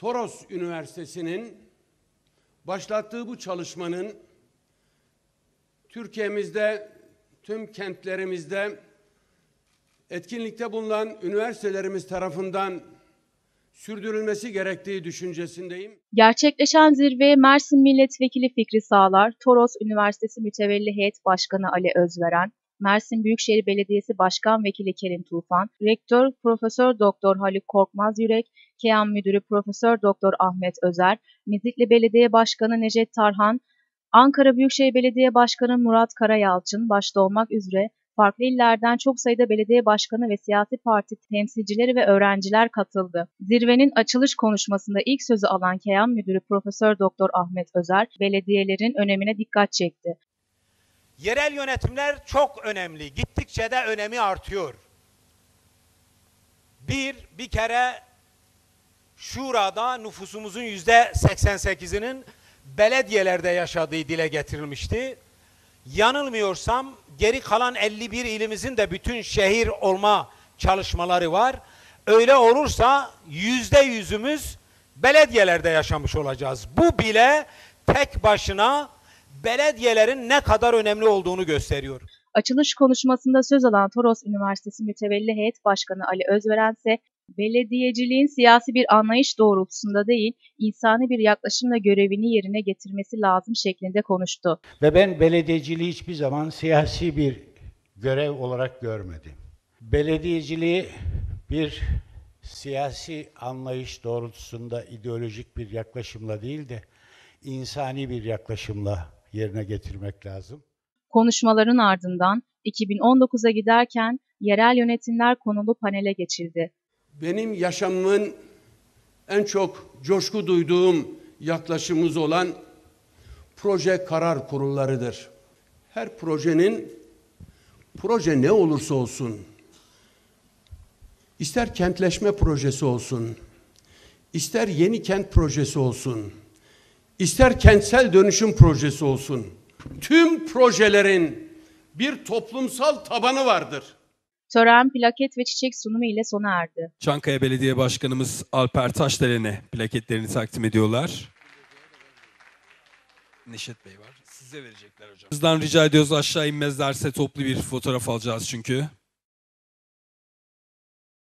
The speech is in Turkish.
Toros Üniversitesi'nin başlattığı bu çalışmanın Türkiye'mizde tüm kentlerimizde etkinlikte bulunan üniversitelerimiz tarafından sürdürülmesi gerektiği düşüncesindeyim. Gerçekleşen zirveye Mersin Milletvekili Fikri Sağlar, Toros Üniversitesi Mütevelli Heyet Başkanı Ali Özveren, Mersin Büyükşehir Belediyesi Başkan Vekili Kerim Tufan, Rektör Profesör Doktor Haluk Korkmaz Yürek, KEAM Müdürü Profesör Doktor Ahmet Özer, Mizitli Belediye Başkanı Necdet Tarhan, Ankara Büyükşehir Belediye Başkanı Murat Karayalçın başta olmak üzere farklı illerden çok sayıda belediye başkanı ve siyasi parti temsilcileri ve öğrenciler katıldı. Zirvenin açılış konuşmasında ilk sözü alan KEAM Müdürü Profesör Doktor Ahmet Özer, belediyelerin önemine dikkat çekti. Yerel yönetimler çok önemli. Gittikçe de önemi artıyor. Bir, bir kere şurada nüfusumuzun yüzde 88'inin belediyelerde yaşadığı dile getirilmişti. Yanılmıyorsam geri kalan 51 ilimizin de bütün şehir olma çalışmaları var. Öyle olursa yüzde yüzümüz belediyelerde yaşamış olacağız. Bu bile tek başına belediyelerin ne kadar önemli olduğunu gösteriyor. Açılış konuşmasında söz alan Toros Üniversitesi Mütevelli Heyet Başkanı Ali Özveren ise belediyeciliğin siyasi bir anlayış doğrultusunda değil, insani bir yaklaşımla görevini yerine getirmesi lazım şeklinde konuştu. Ve ben belediyeciliği hiçbir zaman siyasi bir görev olarak görmedim. Belediyeciliği bir siyasi anlayış doğrultusunda ideolojik bir yaklaşımla değil de insani bir yaklaşımla yerine getirmek lazım. Konuşmaların ardından 2019'a giderken yerel yönetimler konulu panele geçildi. Benim yaşamımın en çok coşku duyduğum yaklaşımımız olan proje karar kurullarıdır. Her projenin proje ne olursa olsun ister kentleşme projesi olsun, ister yeni kent projesi olsun, ister kentsel dönüşüm projesi olsun. Tüm projelerin bir toplumsal tabanı vardır. Tören plaket ve çiçek sunumu ile sona erdi. Çankaya Belediye Başkanımız Alper Taşdelen'e plaketlerini takdim ediyorlar. Neşet Bey var. Size verecekler hocam. Bizden rica ediyoruz aşağı inmezlerse toplu bir fotoğraf alacağız çünkü.